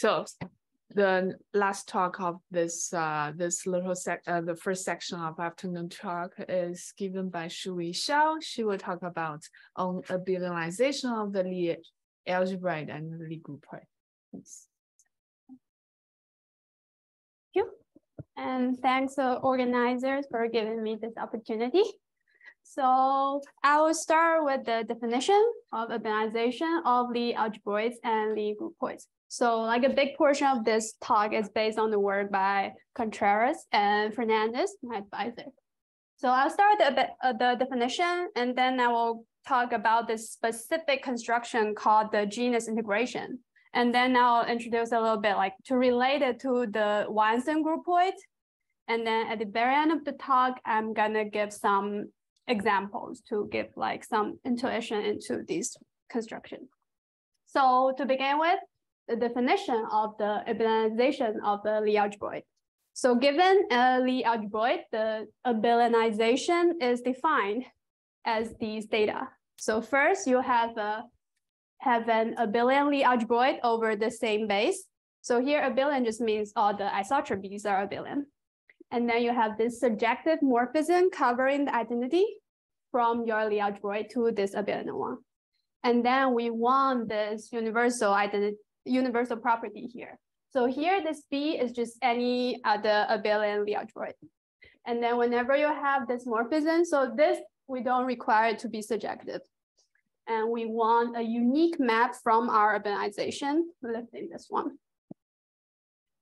So the last talk of this uh, this little sec uh, the first section of afternoon talk is given by Shuyu Xiao. She will talk about on abelianization of the Lie algebroid and Lie groupoid. Thanks. Thank you. And thanks to organizers for giving me this opportunity. So I will start with the definition of abelianization of the algebroids and Lie groupoids. So like a big portion of this talk is based on the work by Contreras and Fernandes, my advisor. So I'll start with the, uh, the definition and then I will talk about this specific construction called the genus integration. And then I'll introduce a little bit like to relate it to the Weinstein groupoid. And then at the very end of the talk, I'm gonna give some examples to give like some intuition into these construction. So to begin with, the definition of the abelianization of the Lie algebroid. So given a Lie algebroid, the abelianization is defined as these data. So first you have a have an abelian Lie algebroid over the same base. So here abelian just means all the isotropies are abelian. And then you have this surjective morphism covering the identity from your Lie algebroid to this abelian one. And then we want this universal identity universal property here. So here, this B is just any other abelian Lie algebroid. And then whenever you have this morphism, so this, we don't require it to be surjective. And we want a unique map from our abelianization, lifting this one.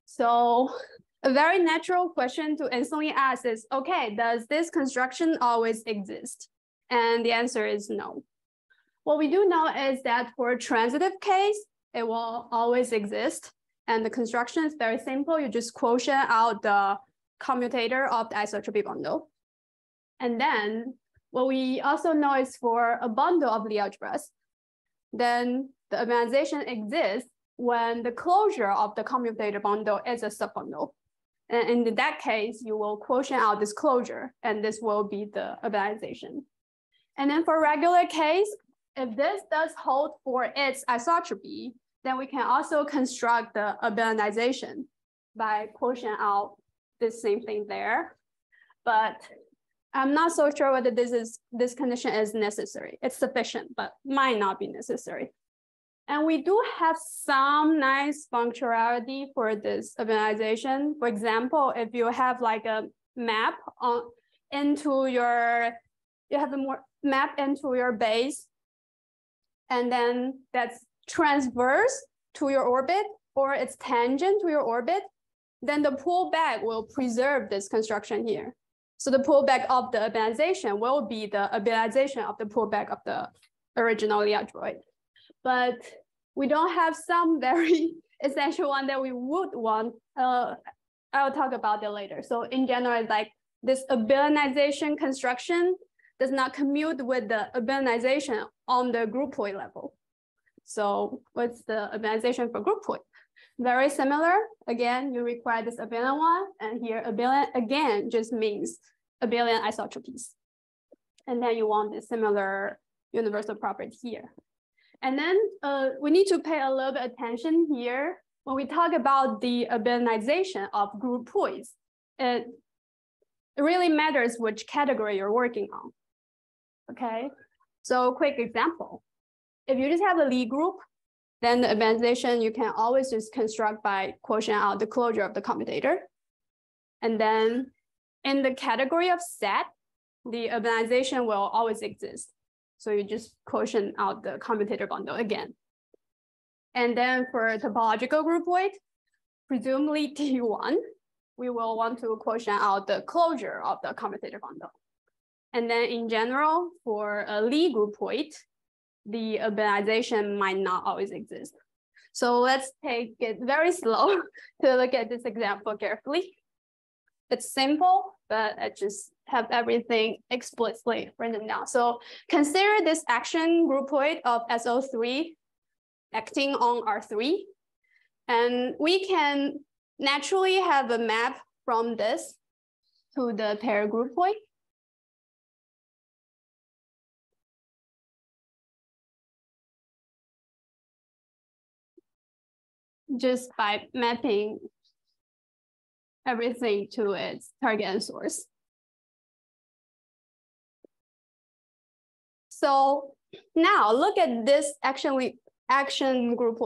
So a very natural question to instantly ask is, okay, does this construction always exist? And the answer is no. What we do know is that for a transitive case, it will always exist. And the construction is very simple. You just quotient out the commutator of the isotropy bundle. And then what we also know is for a bundle of Lie algebras, then the abelianization exists when the closure of the commutator bundle is a subbundle. And in that case, you will quotient out this closure, and this will be the abelianization. And then for regular case, if this does hold for its isotropy, then we can also construct the abelianization by quotient out this same thing there. But I'm not so sure whether this is this condition is necessary. It's sufficient, but might not be necessary. And we do have some nice functionality for this abelianization. For example, if you have like a map on into your, you have a more map into your base and then that's transverse to your orbit or it's tangent to your orbit, then the pullback will preserve this construction here. So the pullback of the abelianization will be the abelianization of the pullback of the original algebroid. But we don't have some very essential one that we would want. Uh, I'll talk about that later. So in general, like this abelianization construction does not commute with the abelianization on the groupoid level. So what's the abelianization for groupoid? Very similar. Again, you require this abelian one, and here abelian again just means abelian isotropies. And then you want this similar universal property here. And then uh, we need to pay a little bit attention here when we talk about the abelianization of groupoids. It really matters which category you're working on. Okay, so quick example. If you just have a Lie group, then the abelianization you can always just construct by quotient out the closure of the commutator. And then in the category of set, the abelianization will always exist. So you just quotient out the commutator bundle again. And then for topological groupoid, presumably T1, we will want to quotient out the closure of the commutator bundle. And then in general, for a Lie groupoid, the abelianization might not always exist. So let's take it very slow to look at this example carefully. It's simple, but I just have everything explicitly written down. So consider this action groupoid of SO3 acting on R3. And we can naturally have a map from this to the pair groupoid. Just by mapping everything to its target and source. So now look at this action, action group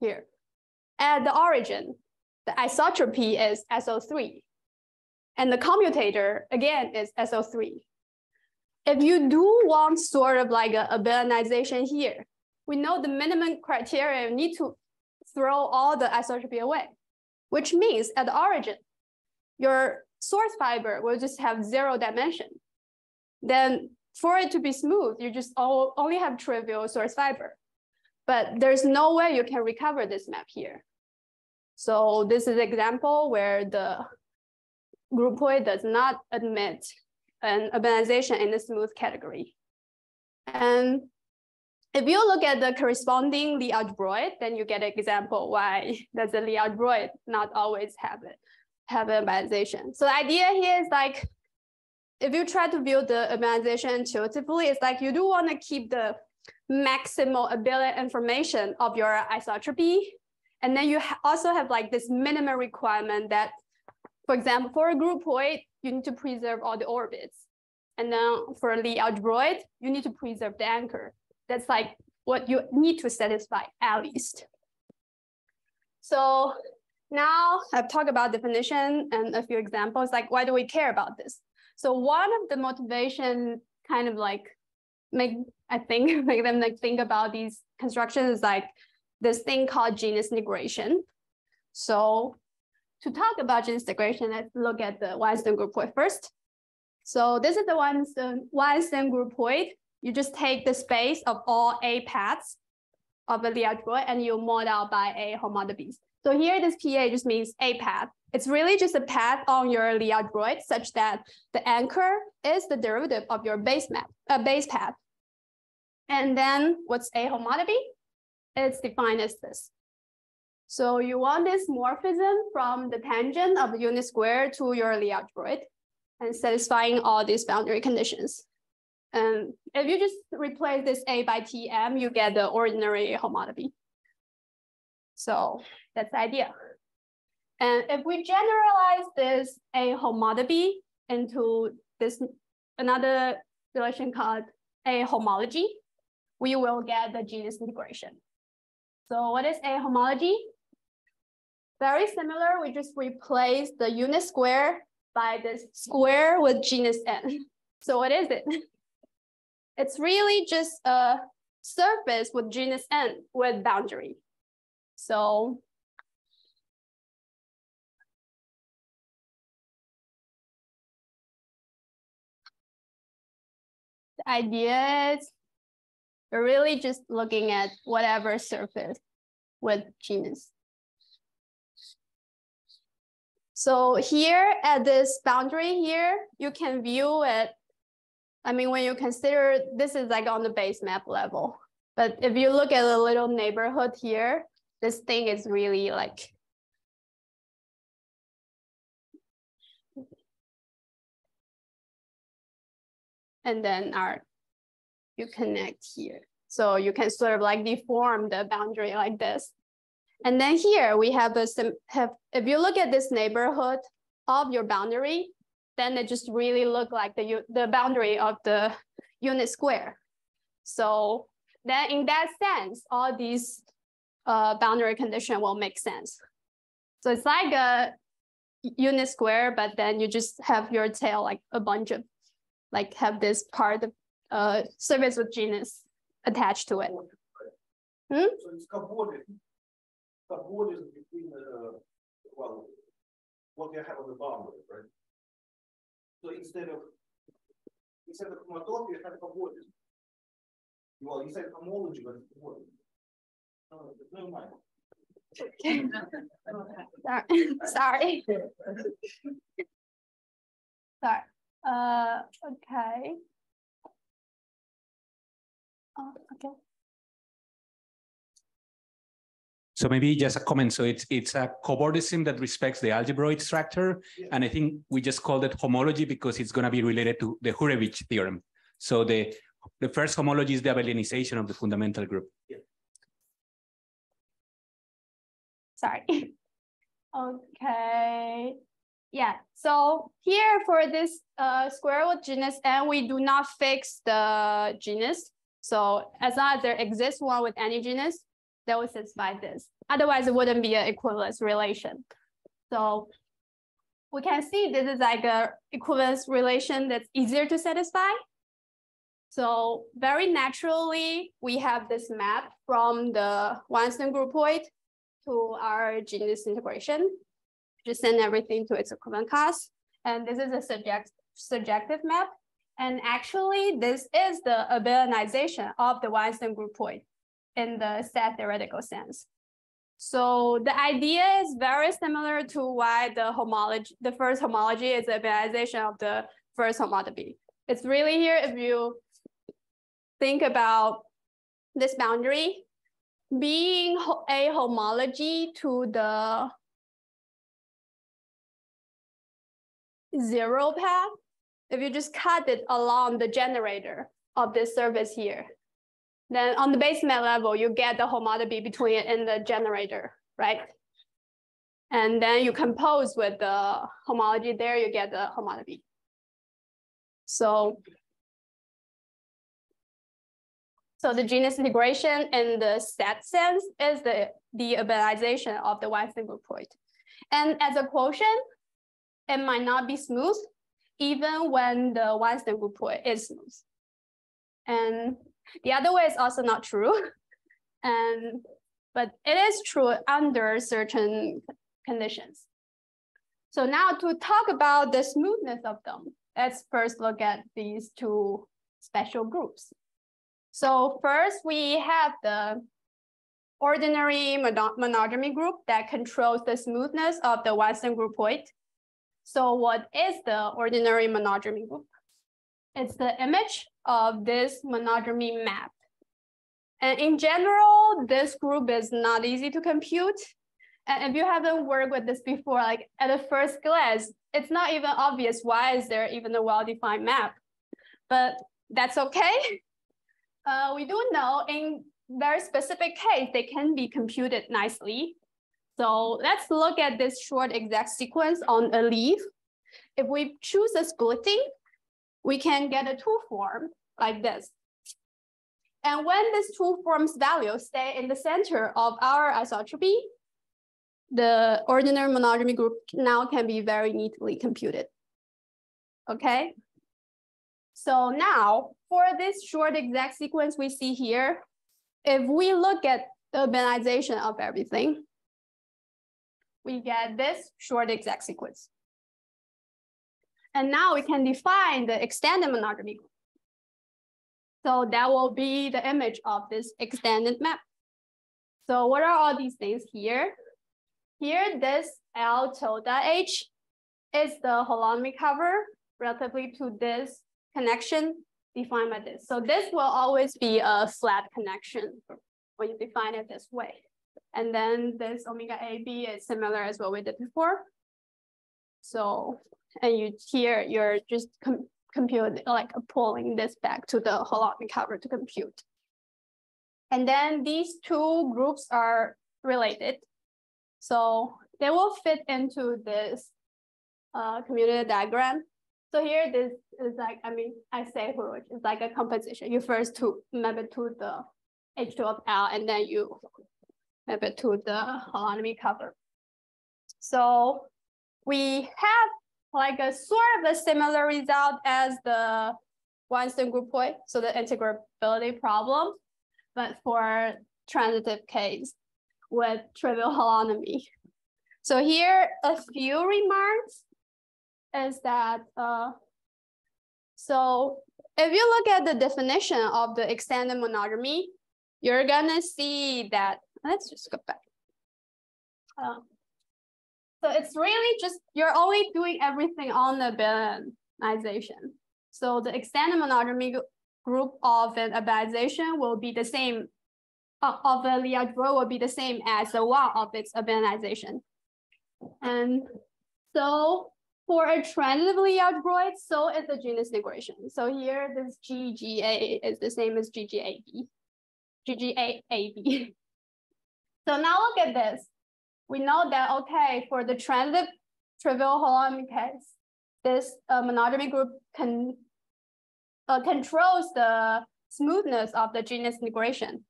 here. At the origin, the isotropy is SO3. And the commutator, again, is SO3. If you do want sort of like a abelianization here, we know the minimum criteria need to throw all the isotropy away, which means at the origin, your source fiber will just have zero dimension. Then for it to be smooth, you just all, only have trivial source fiber. But there's no way you can recover this map here. So this is an example where the groupoid does not admit an abelianization in the smooth category. And if you look at the corresponding Lie algebroid, then you get an example why does the Lie algebroid not always have it, have an abelianization. So the idea here is like, if you try to build the abelianization intuitively, it's like you do want to keep the maximal abelian information of your isotropy. And then you ha also have like this minimum requirement that, for example, for a groupoid, you need to preserve all the orbits. And then for the algebroid, you need to preserve the anchor. That's like what you need to satisfy at least. So now I've talked about definition and a few examples, like why do we care about this? So one of the motivation kind of like make, I think, make them like think about these constructions is like this thing called genus integration. So to talk about genus integration, let's look at the Weinstein groupoid first. So this is the Weinstein, Weinstein groupoid. You just take the space of all A paths of a algebra and you mod out by A homotopy. So here this PA just means A path. It's really just a path on your Lie algebroid such that the anchor is the derivative of your base map, uh, base path. And then what's A homotopy? It's defined as this. So you want this morphism from the tangent of the unit square to your Lie algebroid and satisfying all these boundary conditions. And if you just replace this A by Tm, you get the ordinary homotopy. So that's the idea. And if we generalize this A homotopy into this another relation called A homology, we will get the genus integration. So what is A homology? Very similar, we just replace the unit square by this square with genus n. So what is it? It's really just a surface with genus n with boundary. So the idea is we're really just looking at whatever surface with genus. So here at this boundary here, you can view it I mean, when you consider this is like on the base map level, but if you look at the little neighborhood here, this thing is really like and then our you connect here. So you can sort of like deform the boundary like this. And then here we have a have if you look at this neighborhood of your boundary, then it just really look like the, the boundary of the unit square. So then in that sense, all these uh, boundary condition will make sense. So it's like a unit square, but then you just have your tail like a bunch of, like have this part of uh, surface with genus attached to it. Hmm? So it's coordinate, coordinate between the, well, what you have on the boundary, right? So instead of instead of chromatography, you have homology. Well, you said homology, but it's homology. No, never mind. Sorry. Sorry. Uh, okay. Oh, okay. So maybe just a comment. So it's it's a cobordism that respects the algebraic structure. Yeah. And I think we just called it homology because it's going to be related to the Hurewicz theorem. So the, the first homology is the abelianization of the fundamental group. Yeah. sorry. okay. Yeah, so here for this uh, square root genus and we do not fix the genus. So as long as there exists one with any genus, that will satisfy this. Otherwise, it wouldn't be an equivalence relation. So we can see this is like a equivalence relation that's easier to satisfy. So very naturally, we have this map from the Weinstein groupoid to our genus integration. Just send everything to its equivalent class. And this is a subject, surjective map. And actually, this is the abelianization of the Weinstein groupoid in the set theoretical sense. So the idea is very similar to why the homology, the first homology is a abelianization of the first homotopy. It's really here if you think about this boundary being a homology to the zero path, if you just cut it along the generator of this surface here, then on the base map level, you get the homotopy between it and the generator, right? And then you compose with the homology there, you get the homotopy. So, so the genus integration in the set sense is the, the abelianization of the Weinstein groupoid. And as a quotient, it might not be smooth, even when the one Weinstein point is smooth. And the other way is also not true. and um, but it is true under certain conditions. So now to talk about the smoothness of them, let's first look at these two special groups. So first we have the ordinary monodromy group that controls the smoothness of the Weinstein groupoid. So what is the ordinary monodromy group? It's the image of this monodromy map. And in general, this group is not easy to compute. And if you haven't worked with this before, like at a first glance, it's not even obvious why is there even a well-defined map. But that's okay. Uh, we do know in very specific case, they can be computed nicely. So let's look at this short exact sequence on a leaf. If we choose a splitting, we can get a two form like this. And when this two forms value stay in the center of our isotropy, the ordinary monodromy group now can be very neatly computed. Okay. So now for this short exact sequence we see here, if we look at the abelianization of everything, we get this short exact sequence. And now we can define the extended monodromy. So that will be the image of this extended map. So what are all these things here? Here, this L tilde H is the holonomy cover relatively to this connection defined by this. So this will always be a flat connection when you define it this way. And then this omega AB is similar as what we did before. So, and you here, you're just com compute, like pulling this back to the holonomy cover to compute. And then these two groups are related. So they will fit into this uh, commutative diagram. So here, this is like, I mean, I say which is like a composition. You first to map it to the H2 of L, and then you map it to the holonomy cover. So we have like a sort of a similar result as the Weinstein groupoid, so the integrability problem, but for transitive case with trivial holonomy. So here, a few remarks is that, uh, so if you look at the definition of the extended monodromy, you're gonna see that, let's just go back. Uh, so it's really just, you're only doing everything on the abelianization. So the extended monodromy group of an abelianization will be the same, uh, of a Lie algebroid will be the same as the one of its abelianization. And so for a transitive Lie algebroid, so is the genus integration. So here, this GGA is the same as GGAB, GGAAB. so now look at this. We know that, okay, for the trivial holonomy case, this uh, monodromy group can uh, controls the smoothness of the genus integration.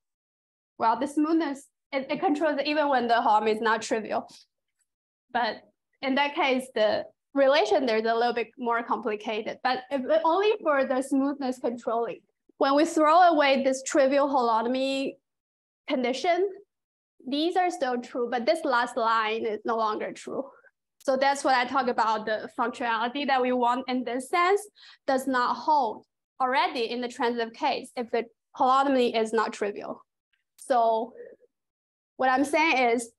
Well, the smoothness, it, it controls even when the holonomy is not trivial. But in that case, the relation there is a little bit more complicated, but if, only for the smoothness controlling. When we throw away this trivial holonomy condition, these are still true, but this last line is no longer true. So that's what I talk about the functionality that we want in this sense does not hold already in the transitive case if the holonomy is not trivial. So what I'm saying is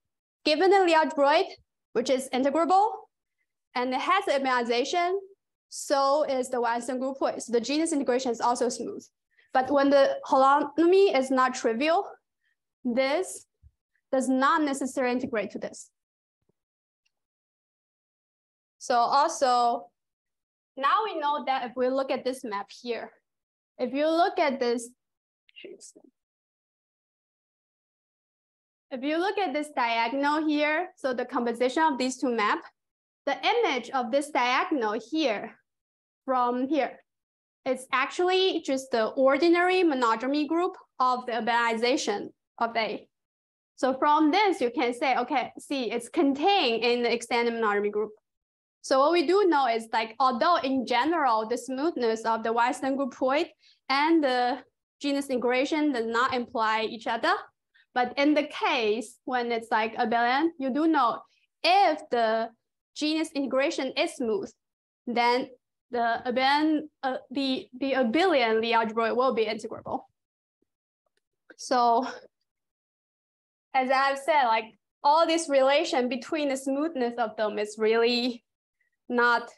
given the algebroid, which is integrable and it has abelianization, so is the Weinstein group So the genus integration is also smooth. But when the holonomy is not trivial, this does not necessarily integrate to this. So also, now we know that if we look at this map here, if you look at this, if you look at this diagonal here, so the composition of these two maps, the image of this diagonal here from here, it's actually just the ordinary monodromy group of the abelianization of A. So from this, you can say, okay, see, it's contained in the extended monodromy group. So what we do know is like, although in general, the smoothness of the Weinstein groupoid and the genus integration does not imply each other, but in the case when it's like abelian, you do know if the genus integration is smooth, then the abelian, uh, the, the abelian Lie algebra will be integrable. So as I've said, like all this relation between the smoothness of them is really not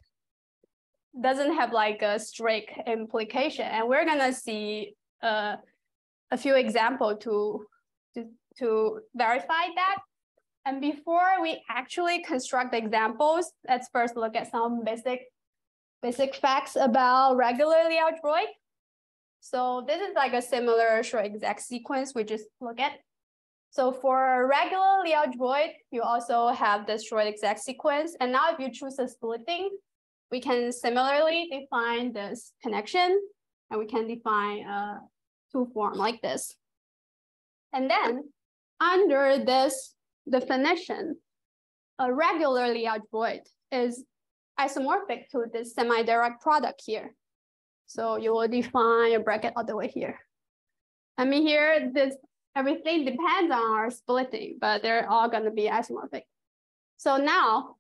doesn't have like a strict implication. And we're gonna see uh, a few example to, to, to verify that. And before we actually construct the examples, let's first look at some basic basic facts about regularly Lie algebroid. So this is like a similar short exact sequence we just look at. So for a regular algebroid, you also have the short exact sequence. And now if you choose a splitting, we can similarly define this connection and we can define a two form like this. And then under this definition, a regular Lie algebroid is isomorphic to this semi-direct product here. So you will define a bracket all the way here. I mean here, this everything depends on our splitting, but they're all going to be isomorphic. So now,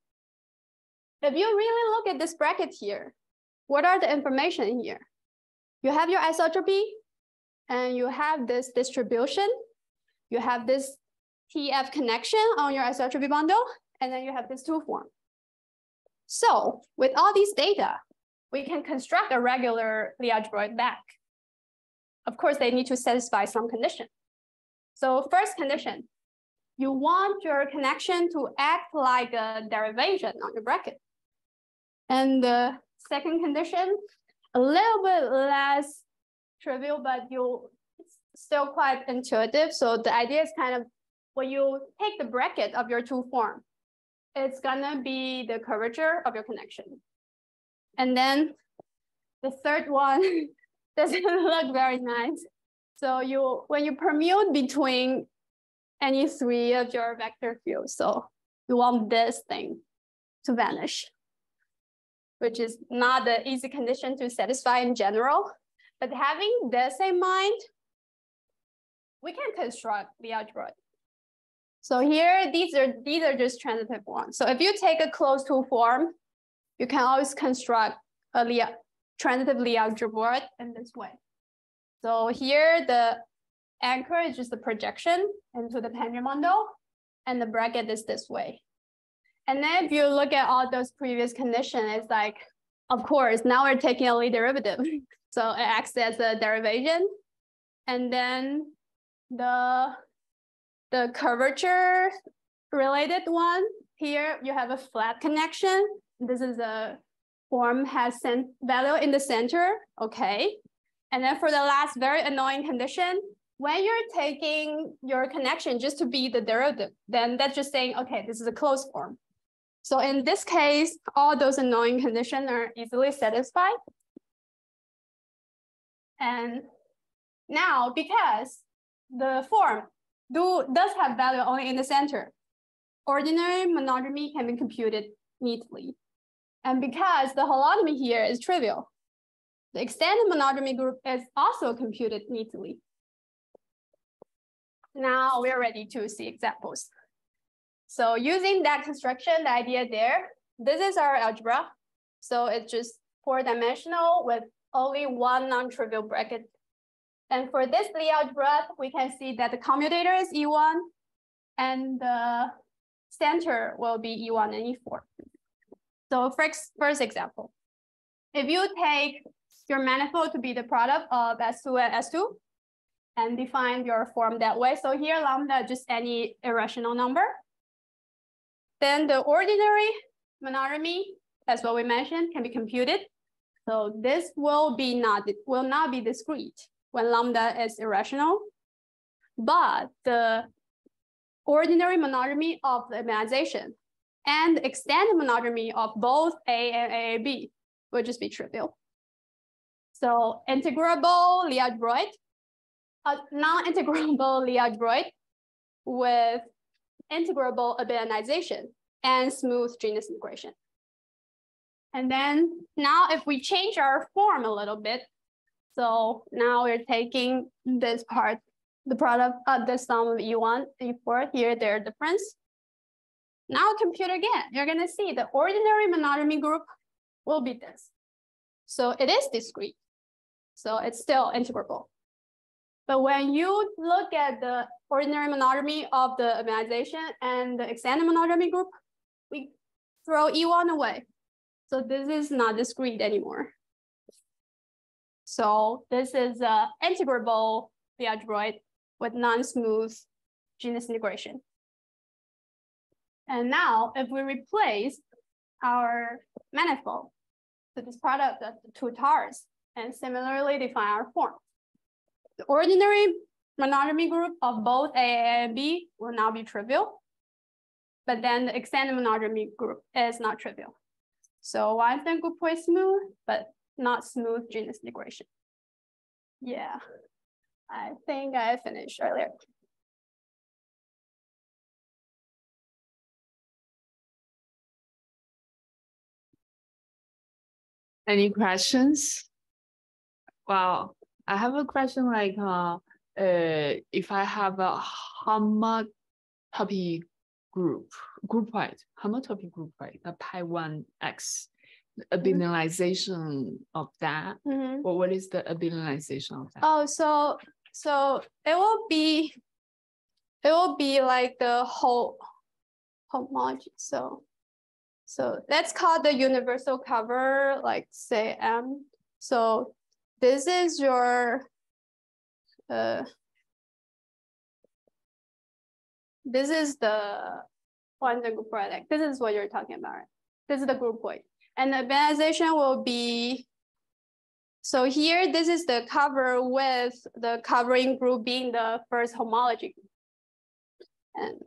if you really look at this bracket here, what are the information here? You have your isotropy, and you have this distribution. You have this TF connection on your isotropy bundle, and then you have this two form. So with all these data, we can construct a regular Lie algebroid back. Of course, they need to satisfy some condition. So first condition, you want your connection to act like a derivation on your bracket. And the second condition, a little bit less trivial, but you still quite intuitive. So the idea is kind of when you take the bracket of your two form, it's gonna be the curvature of your connection. And then the third one doesn't look very nice. So you when you permute between any three of your vector fields, so you want this thing to vanish, which is not the easy condition to satisfy in general. But having this in mind, we can construct the algebra. So here, these are these are just transitive ones. So if you take a closed two form, you can always construct a transitive Lie algebra in this way. So here the anchor is just the projection into the tangent bundle and the bracket is this way. And then if you look at all those previous conditions, it's like, of course, now we're taking a Lie derivative. so it acts as a derivation. And then the, the curvature related one, here you have a flat connection. This is a form has sent value in the center, okay. And then for the last very annoying condition, when you're taking your connection just to be the derivative, then that's just saying, okay, this is a closed form. So in this case, all those annoying conditions are easily satisfied. And now, because the form do, does have value only in the center, ordinary monodromy can be computed neatly. And because the holonomy here is trivial, the extended monodromy group is also computed neatly. Now we're ready to see examples. So using that construction, the idea there, this is our algebra. So it's just four dimensional with only one non-trivial bracket. And for this Lie algebra, we can see that the commutator is E1 and the center will be E1 and E4. So first, first example, if you take your manifold to be the product of S2 and S2 and define your form that way. So here lambda just any irrational number. Then the ordinary monodromy, as what we mentioned, can be computed. So this will be not will not be discrete when lambda is irrational. But the ordinary monodromy of the abelianization and extended monodromy of both A and AAB would just be trivial. So integrable algebroid, a uh, non-integrable Lie algebroid with integrable abelianization and smooth genus integration. And then now if we change our form a little bit, so now we're taking this part, the product, of the sum of E1, E4, here their difference. Now compute again, you're gonna see the ordinary monodromy group will be this. So it is discrete. So it's still integrable. But when you look at the ordinary monodromy of the abelianization and the extended monodromy group, we throw E1 away. So this is not discrete anymore. So this is a integrable algebroid with non-smooth genus integration. And now if we replace our manifold to this product of the two tars and similarly define our form. The ordinary monodromy group of both A and B will now be trivial, but then the extended monodromy group is not trivial. So why is Weinstein group is smooth, but not smooth genus integration. Yeah, I think I finished earlier. Any questions? Wow, I have a question like, uh, uh, if I have a homotopy group, groupoid, homotopy groupoid, a pi one x, abelianization of that, Mm -hmm. or what is the abelianization of that? Oh, so so it will be, it will be like the whole homology. So so that's called the universal cover, like say M. So this is your, uh, this is the one the group product. This is what you're talking about. Right? This is the groupoid. And the abelianization will be, so here, this is the cover with the covering group being the first homology. And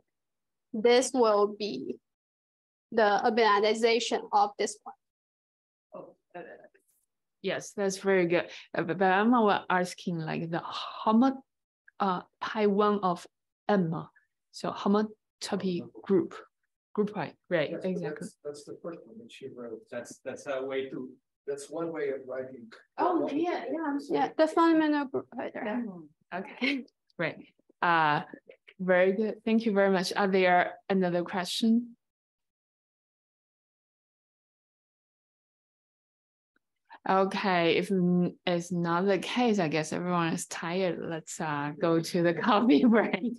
this will be the abelianization of this one. Oh, yes, that's very good. Uh, but, but I'm asking like the homo uh pi one of Emma. So homotopy group, group pi, right? Yes, exactly. That's, that's the first one that she wrote. That's that's a way to That's one way of writing. Oh, yeah, yeah, yeah, the fundamental group right there. Okay, great. Uh, very good. Thank you very much. Are there another question? Okay, if it's not the case, I guess everyone is tired. Let's uh, go to the coffee break.